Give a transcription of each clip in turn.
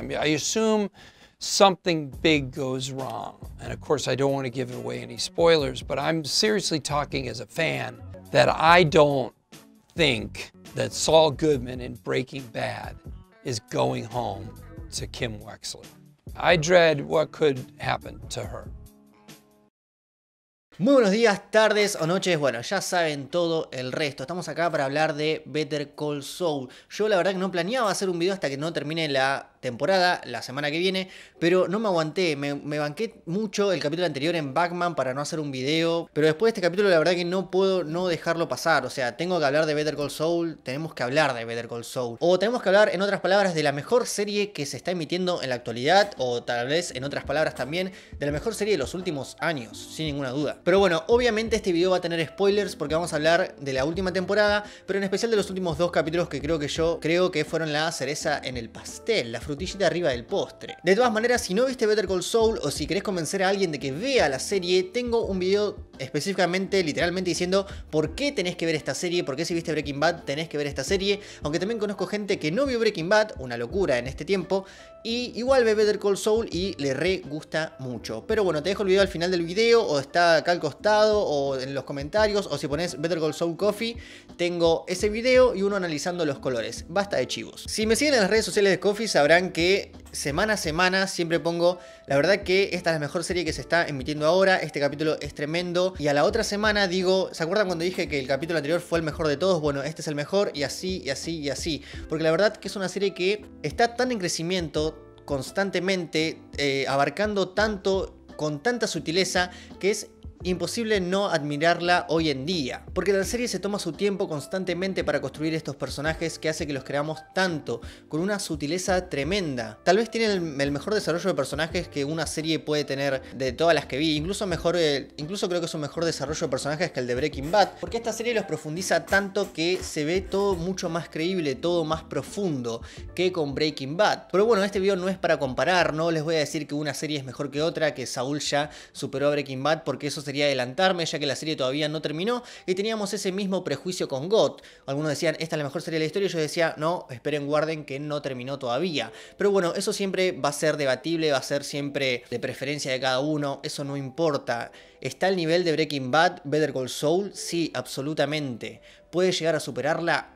I mean, I assume something big goes wrong. And of course, I don't want to give away any spoilers, but I'm seriously talking as a fan that I don't think that Saul Goodman in Breaking Bad is going home to Kim Wexler. I dread what could happen to her. Muy buenos días, tardes o noches, bueno, ya saben todo el resto. Estamos acá para hablar de Better Call Saul. Yo la verdad que no planeaba hacer un video hasta que no termine la temporada, la semana que viene, pero no me aguanté, me, banqué mucho el capítulo anterior en Batman para no hacer un video, pero después de este capítulo la verdad que no puedo no dejarlo pasar, o sea, tengo que hablar de Better Call Saul, tenemos que hablar de Better Call Saul, o tenemos que hablar en otras palabras de la mejor serie que se está emitiendo en la actualidad, o tal vez en otras palabras también, de la mejor serie de los últimos años, sin ninguna duda. Pero bueno, obviamente este video va a tener spoilers porque vamos a hablar de la última temporada, pero en especial de los últimos dos capítulos que creo que yo creo que fueron la cereza en el pastel, la arriba del postre. De todas maneras, si no viste Better Call Saul o si querés convencer a alguien de que vea la serie, tengo un video específicamente, literalmente diciendo por qué tenés que ver esta serie, por qué si viste Breaking Bad tenés que ver esta serie, aunque también conozco gente que no vio Breaking Bad, una locura en este tiempo, y igual ve Better Call Saul y le re gusta mucho. Pero bueno, te dejo el video al final del video, o está acá al costado, o en los comentarios, o si pones Better Call Saul Coffee, tengo ese video y uno analizando los colores. Basta de chivos. Si me siguen en las redes sociales de Coffee sabrán que semana a semana siempre pongo, la verdad que esta es la mejor serie que se está emitiendo ahora, este capítulo es tremendo, y a la otra semana digo, ¿se acuerdan cuando dije que el capítulo anterior fue el mejor de todos? Bueno, este es el mejor, y así, y así, y así, porque la verdad que es una serie que está tan en crecimiento, constantemente, eh, abarcando tanto con tanta sutileza que es imposible no admirarla hoy en día, porque la serie se toma su tiempo constantemente para construir estos personajes que hace que los creamos tanto, con una sutileza tremenda. Tal vez tiene el, mejor desarrollo de personajes que una serie puede tener de todas las que vi, incluso mejor, eh, incluso creo que es un mejor desarrollo de personajes que el de Breaking Bad, porque esta serie los profundiza tanto que se ve todo mucho más creíble, todo más profundo que con Breaking Bad. Pero bueno, este video no es para comparar, no les voy a decir que una serie es mejor que otra, que Saúl ya superó a Breaking Bad, porque eso sería adelantarme ya que la serie todavía no terminó y teníamos ese mismo prejuicio con GOT. Algunos decían, esta es la mejor serie de la historia, yo decía, no, esperen, guarden que no terminó todavía. Pero bueno, eso siempre va a ser debatible, va a ser siempre de preferencia de cada uno, eso no importa. ¿Está al nivel de Breaking Bad, Better Call Saul? Sí, absolutamente. ¿Puede llegar a superarla?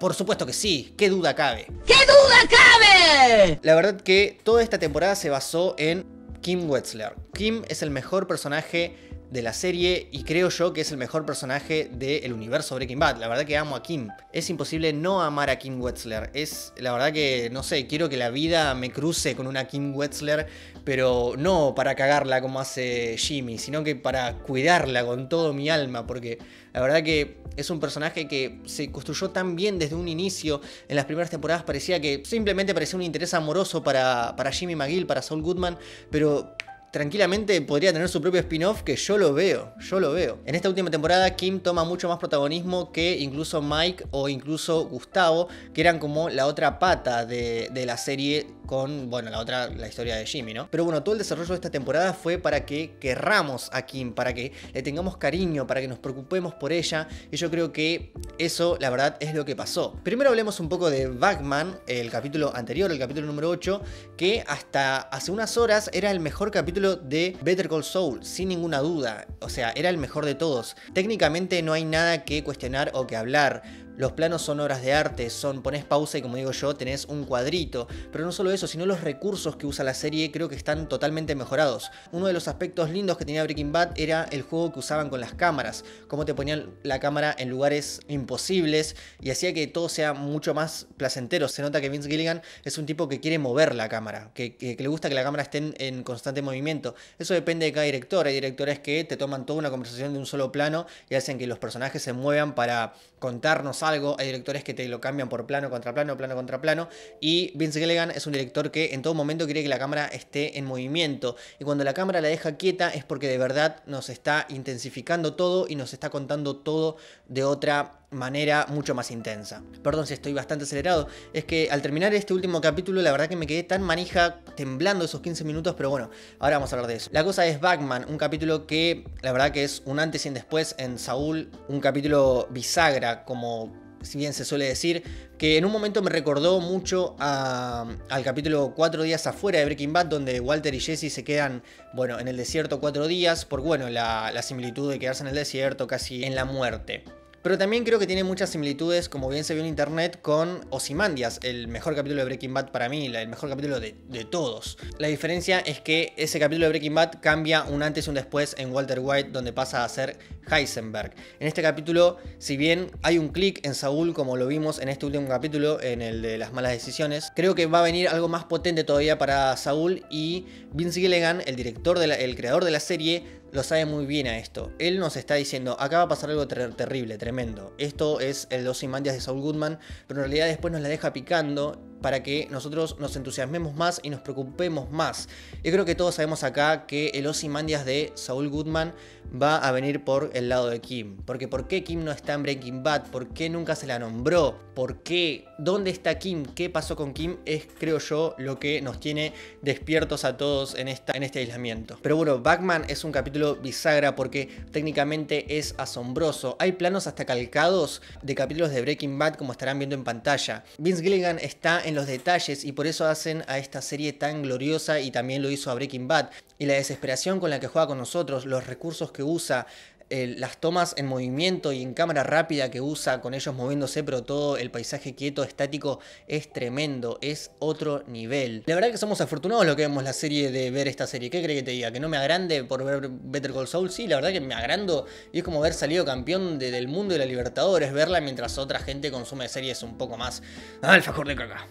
Por supuesto que sí, qué duda cabe. ¡Qué duda cabe! La verdad que toda esta temporada se basó en Kim Wetzler. Kim es el mejor personaje de la serie y creo yo que es el mejor personaje del universo Breaking Bad. La verdad que amo a Kim. Es imposible no amar a Kim Wetzler. Es la verdad que, no sé, quiero que la vida me cruce con una Kim Wetzler, pero no para cagarla como hace Jimmy, sino que para cuidarla con todo mi alma, porque la verdad que es un personaje que se construyó tan bien desde un inicio. En las primeras temporadas parecía que simplemente parecía un interés amoroso para, para Jimmy McGill, para Saul Goodman, pero tranquilamente podría tener su propio spin-off que yo lo veo, yo lo veo. En esta última temporada Kim toma mucho más protagonismo que incluso Mike o incluso Gustavo, que eran como la otra pata de, de la serie con, bueno, la otra, la historia de Jimmy, ¿no? Pero bueno, todo el desarrollo de esta temporada fue para que querramos a Kim, para que le tengamos cariño, para que nos preocupemos por ella, y yo creo que eso, la verdad, es lo que pasó. Primero hablemos un poco de Batman, el capítulo anterior, el capítulo número 8, que hasta hace unas horas era el mejor capítulo de Better Call Saul, sin ninguna duda. O sea, era el mejor de todos. Técnicamente no hay nada que cuestionar o que hablar los planos son obras de arte, son pones pausa y como digo yo, tenés un cuadrito. Pero no solo eso, sino los recursos que usa la serie creo que están totalmente mejorados. Uno de los aspectos lindos que tenía Breaking Bad era el juego que usaban con las cámaras, cómo te ponían la cámara en lugares imposibles y hacía que todo sea mucho más placentero. Se nota que Vince Gilligan es un tipo que quiere mover la cámara, que, le gusta que la cámara esté en, en constante movimiento. Eso depende de cada director. Hay directores que te toman toda una conversación de un solo plano y hacen que los personajes se muevan para contarnos algo. Hay directores que te lo cambian por plano contra plano, plano contra plano. Y Vince Gilligan es un director que en todo momento quiere que la cámara esté en movimiento. Y cuando la cámara la deja quieta es porque de verdad nos está intensificando todo y nos está contando todo de otra manera mucho más intensa. Perdón si estoy bastante acelerado, es que al terminar este último capítulo la verdad que me quedé tan manija temblando esos 15 minutos, pero bueno, ahora vamos a hablar de eso. La cosa es Batman, un capítulo que la verdad que es un antes y un después en Saúl, un capítulo bisagra como si bien se suele decir, que en un momento me recordó mucho al capítulo Cuatro días afuera de Breaking Bad, donde Walter y Jesse se quedan, bueno, en el desierto cuatro días, por, bueno, la, la similitud de quedarse en el desierto, casi en la muerte. Pero también creo que tiene muchas similitudes, como bien se vio en internet, con Ozymandias, el mejor capítulo de Breaking Bad para mí, el mejor capítulo de, todos. La diferencia es que ese capítulo de Breaking Bad cambia un antes y un después en Walter White, donde pasa a ser Heisenberg. En este capítulo, si bien hay un clic en Saúl, como lo vimos en este último capítulo, en el de las malas decisiones, creo que va a venir algo más potente todavía para Saúl y Vince Gilligan, el director, el creador de la serie, lo sabe muy bien a esto. Él nos está diciendo, acá va a pasar algo terrible, tremendo. Esto es el Dos Mandias de Saul Goodman, pero en realidad después nos la deja picando para que nosotros nos entusiasmemos más y nos preocupemos más. Yo creo que todos sabemos acá que el Ozymandias de Saul Goodman va a venir por el lado de Kim. Porque ¿por qué Kim no está en Breaking Bad? ¿Por qué nunca se la nombró? ¿Por qué? ¿Dónde está Kim? ¿Qué pasó con Kim? Es, creo yo, lo que nos tiene despiertos a todos en, esta, en este aislamiento. Pero bueno, Batman es un capítulo bisagra porque técnicamente es asombroso. Hay planos hasta calcados de capítulos de Breaking Bad como estarán viendo en pantalla. Vince Gilligan está en los detalles y por eso hacen a esta serie tan gloriosa y también lo hizo a Breaking Bad. Y la desesperación con la que juega con nosotros, los recursos que usa, las tomas en movimiento y en cámara rápida que usa con ellos moviéndose, pero todo el paisaje quieto, estático, es tremendo, es otro nivel. La verdad que somos afortunados lo que vemos la serie de ver esta serie. ¿Qué cree que te diga? ¿Que no me agrande por ver Better Call Saul? Sí, la verdad que me agrando y es como haber salido campeón del mundo de la Libertadores, verla mientras otra gente consume series un poco más alfajor de caca.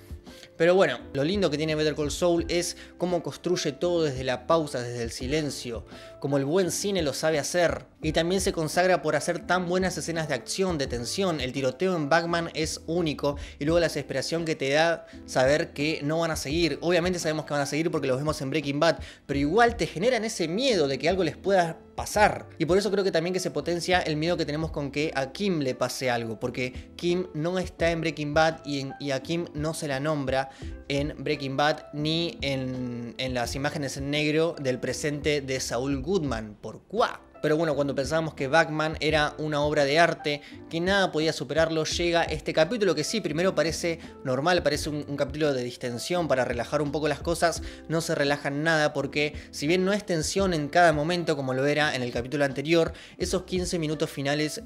Pero bueno, lo lindo que tiene Better Call Saul es cómo construye todo desde la pausa, desde el silencio, como el buen cine lo sabe hacer. Y también se consagra por hacer tan buenas escenas de acción, de tensión. El tiroteo en Batman es único y luego la desesperación que te da saber que no van a seguir. Obviamente sabemos que van a seguir porque los vemos en Breaking Bad, pero igual te generan ese miedo de que algo les pueda pasar. Y por eso creo que también que se potencia el miedo que tenemos con que a Kim le pase algo, porque Kim no está en Breaking Bad y, y a Kim no se la nombra en Breaking Bad ni en, en las imágenes en negro del presente de Saul Goodman. ¿Por cuá? Pero bueno, cuando pensábamos que Batman era una obra de arte, que nada podía superarlo, llega este capítulo que sí, primero parece normal, parece un, un, capítulo de distensión para relajar un poco las cosas, no se relajan nada porque si bien no es tensión en cada momento como lo era en el capítulo anterior, esos 15 minutos finales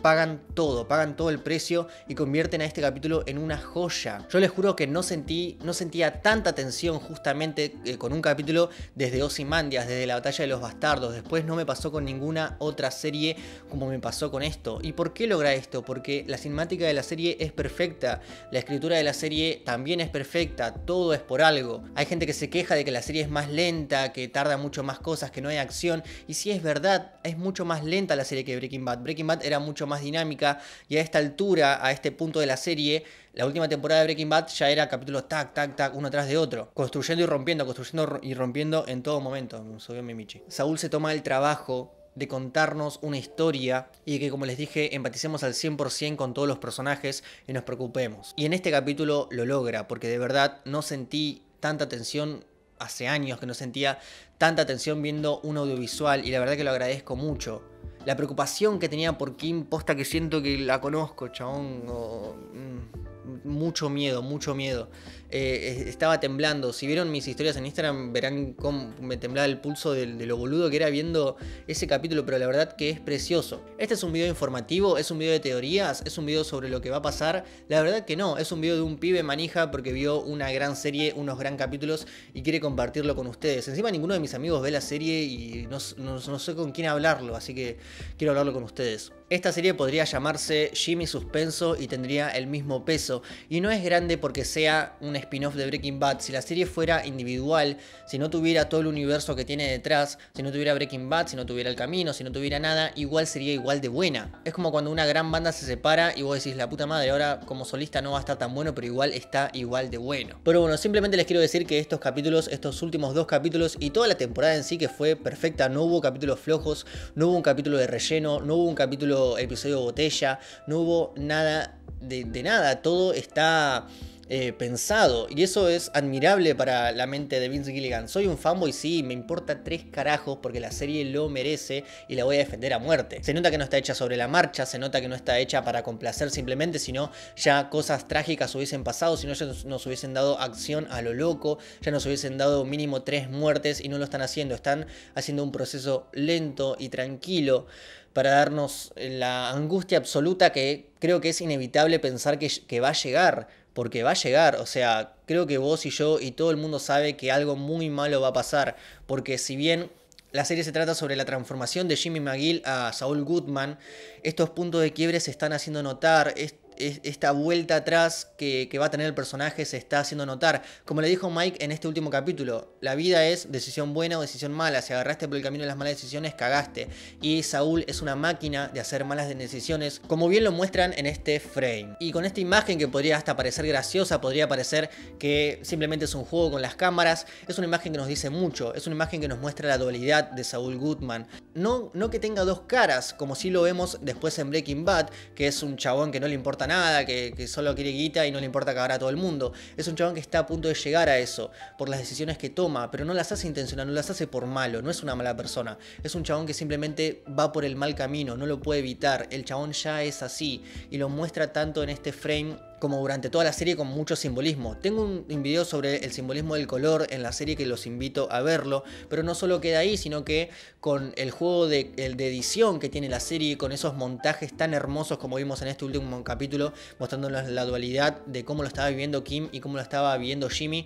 pagan todo, pagan todo el precio y convierten a este capítulo en una joya. Yo les juro que no sentí, no sentía tanta tensión justamente eh, con un capítulo desde Ozymandias, desde la batalla de los bastardos. Después no me pasó con ninguna otra serie como me pasó con esto. ¿Y por qué logra esto? Porque la cinemática de la serie es perfecta, la escritura de la serie también es perfecta, todo es por algo. Hay gente que se queja de que la serie es más lenta, que tarda mucho más cosas, que no hay acción. Y si es verdad, es mucho más lenta la serie que Breaking Bad. Breaking Bad era mucho más dinámica y a esta altura, a este punto de la serie, la última temporada de Breaking Bad ya era capítulos tac, tac, tac, uno tras de otro, construyendo y rompiendo, construyendo y rompiendo en todo momento. Subió mi Michi. Saúl se toma el trabajo de contarnos una historia y que como les dije empaticemos al 100% con todos los personajes y nos preocupemos. Y en este capítulo lo logra porque de verdad no sentí tanta tensión hace años que no sentía tanta tensión viendo un audiovisual y la verdad que lo agradezco mucho la preocupación que tenía por Kim, posta que siento que la conozco, chabón. Mm, mucho miedo, mucho miedo. Eh, estaba temblando. Si vieron mis historias en Instagram, verán cómo me temblaba el pulso de, lo boludo que era viendo ese capítulo, pero la verdad que es precioso. Este es un video informativo, es un video de teorías, es un video sobre lo que va a pasar. La verdad que no, es un video de un pibe manija porque vio una gran serie, unos gran capítulos y quiere compartirlo con ustedes. Encima ninguno de mis amigos ve la serie y no, no sé con quién hablarlo, así que quiero hablarlo con ustedes. Esta serie podría llamarse Jimmy Suspenso y tendría el mismo peso. Y no es grande porque sea un spin-off de Breaking Bad. Si la serie fuera individual, si no tuviera todo el universo que tiene detrás, si no tuviera Breaking Bad, si no tuviera el camino, si no tuviera nada, igual sería igual de buena. Es como cuando una gran banda se separa y vos decís, la puta madre, ahora como solista no va a estar tan bueno, pero igual está igual de bueno. Pero bueno, simplemente les quiero decir que estos capítulos, estos últimos dos capítulos y toda la temporada en sí que fue perfecta, no hubo capítulos flojos, no hubo un capítulo de relleno, no hubo un capítulo episodio botella, no hubo nada de, nada, todo está eh, pensado. Y eso es admirable para la mente de Vince Gilligan. Soy un fanboy, sí, me importa tres carajos porque la serie lo merece y la voy a defender a muerte. Se nota que no está hecha sobre la marcha, se nota que no está hecha para complacer simplemente, sino ya cosas trágicas hubiesen pasado, si no ya nos hubiesen dado acción a lo loco, ya nos hubiesen dado mínimo tres muertes y no lo están haciendo. Están haciendo un proceso lento y tranquilo para darnos la angustia absoluta que creo que es inevitable pensar que va a llegar porque va a llegar, o sea, creo que vos y yo y todo el mundo sabe que algo muy malo va a pasar, porque si bien la serie se trata sobre la transformación de Jimmy McGill a Saul Goodman, estos puntos de quiebre se están haciendo notar, esta vuelta atrás que, va a tener el personaje se está haciendo notar. Como le dijo Mike en este último capítulo, la vida es decisión buena o decisión mala. Si agarraste por el camino de las malas decisiones, cagaste. Y Saúl es una máquina de hacer malas decisiones, como bien lo muestran en este frame. Y con esta imagen que podría hasta parecer graciosa, podría parecer que simplemente es un juego con las cámaras, es una imagen que nos dice mucho, es una imagen que nos muestra la dualidad de Saúl Goodman. No, no que tenga dos caras, como si lo vemos después en Breaking Bad, que es un chabón que no le importa nada, que, solo quiere guita y no le importa cagar a todo el mundo. Es un chabón que está a punto de llegar a eso, por las decisiones que toma, pero no las hace intencional, no las hace por malo, no es una mala persona. Es un chabón que simplemente va por el mal camino, no lo puede evitar. El chabón ya es así y lo muestra tanto en este frame como durante toda la serie con mucho simbolismo. Tengo un, video sobre el simbolismo del color en la serie que los invito a verlo, pero no solo queda ahí, sino que con el juego de, de edición que tiene la serie, con esos montajes tan hermosos como vimos en este último capítulo, mostrándonos la dualidad de cómo lo estaba viviendo Kim y cómo lo estaba viviendo Jimmy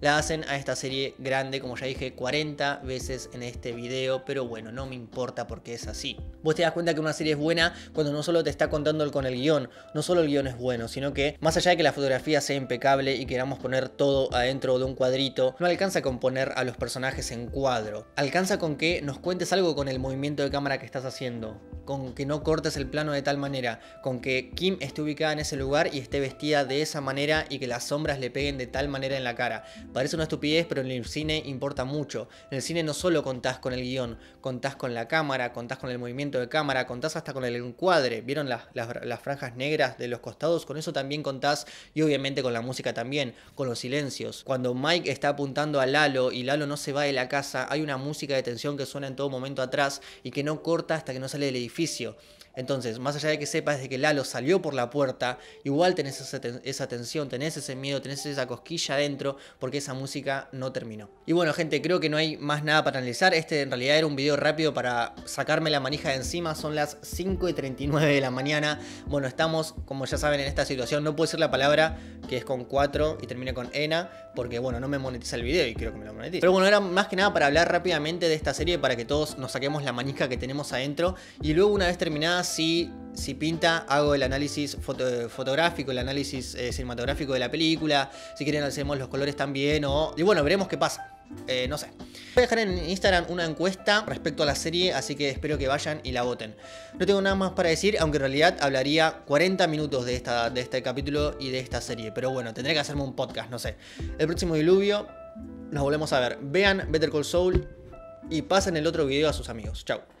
la hacen a esta serie grande, como ya dije 40 veces en este video, pero bueno, no me importa porque es así. Vos te das cuenta que una serie es buena cuando no solo te está contando con el guion, no solo el guion es bueno, sino que más allá de que la fotografía sea impecable y queramos poner todo adentro de un cuadrito, no alcanza con poner a los personajes en cuadro. Alcanza con que nos cuentes algo con el movimiento de cámara que estás haciendo, con que no cortes el plano de tal manera, con que Kim esté ubicada en ese lugar y esté vestida de esa manera y que las sombras le peguen de tal manera en la cara. Parece una estupidez, pero en el cine importa mucho. En el cine no solo contás con el guion, contás con la cámara, contás con el movimiento de cámara, contás hasta con el encuadre. ¿Vieron las, franjas negras de los costados? Con eso también contás y obviamente con la música también, con los silencios. Cuando Mike está apuntando a Lalo y Lalo no se va de la casa, hay una música de tensión que suena en todo momento atrás y que no corta hasta que no sale del edificio beneficio entonces, más allá de que sepas de que Lalo salió por la puerta, igual tenés esa, tensión, tenés ese miedo, tenés esa cosquilla adentro, porque esa música no terminó. Y bueno, gente, creo que no hay más nada para analizar. Este en realidad era un video rápido para sacarme la manija de encima. Son las 5 y 39 de la mañana. Bueno, estamos, como ya saben, en esta situación. No puedo decir la palabra que es con 4 y termine con ENA, porque bueno, no me monetiza el video y creo que me lo monetiza. Pero bueno, era más que nada para hablar rápidamente de esta serie para que todos nos saquemos la manija que tenemos adentro. Y luego, una vez terminada, si, si pinta, hago el análisis fotográfico, el análisis eh, cinematográfico de la película. Si quieren, hacemos los colores también. O... Y bueno, veremos qué pasa. Eh, no sé. Voy a dejar en Instagram una encuesta respecto a la serie, así que espero que vayan y la voten. No tengo nada más para decir, aunque en realidad hablaría 40 minutos de, esta, de este capítulo y de esta serie. Pero bueno, tendré que hacerme un podcast, no sé. El próximo diluvio, nos volvemos a ver. Vean Better Call Soul y pasen el otro video a sus amigos. Chao.